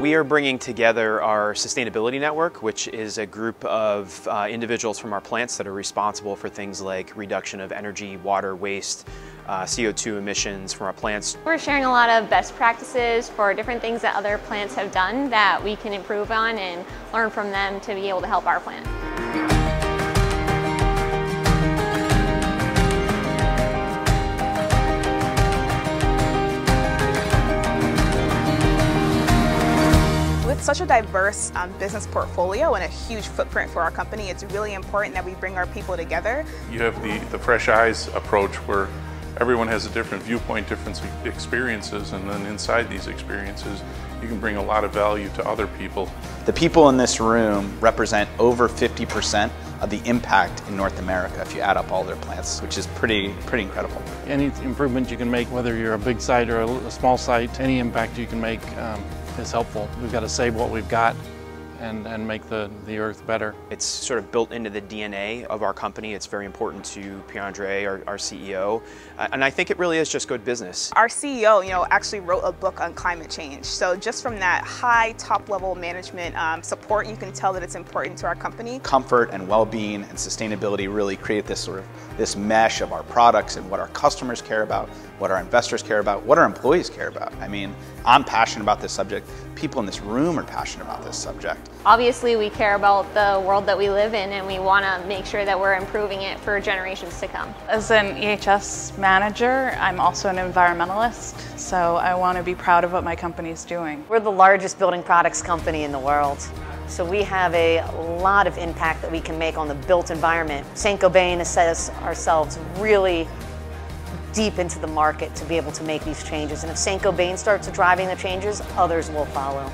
We are bringing together our Sustainability Network, which is a group of uh, individuals from our plants that are responsible for things like reduction of energy, water, waste, uh, CO2 emissions from our plants. We're sharing a lot of best practices for different things that other plants have done that we can improve on and learn from them to be able to help our plant. Such a diverse um, business portfolio and a huge footprint for our company, it's really important that we bring our people together. You have the, the fresh eyes approach where everyone has a different viewpoint, different experiences, and then inside these experiences, you can bring a lot of value to other people. The people in this room represent over 50% of the impact in North America if you add up all their plants, which is pretty, pretty incredible. Any improvement you can make, whether you're a big site or a small site, any impact you can make um, is helpful. We've got to save what we've got and, and make the, the earth better. It's sort of built into the DNA of our company. It's very important to Pierre-Andre, our, our, CEO, uh, and I think it really is just good business. Our CEO, you know, actually wrote a book on climate change. So just from that high top-level management um, support, you can tell that it's important to our company. Comfort and well-being and sustainability really create this sort of this mesh of our products and what our customers care about, what our investors care about, what our employees care about. I mean, I'm passionate about this subject. People in this room are passionate about this subject. Obviously, we care about the world that we live in and we want to make sure that we're improving it for generations to come. As an EHS manager, I'm also an environmentalist, so I want to be proud of what my company is doing. We're the largest building products company in the world. So we have a lot of impact that we can make on the built environment. Saint-Gobain has set ourselves really deep into the market to be able to make these changes. And if Saint-Gobain starts driving the changes, others will follow.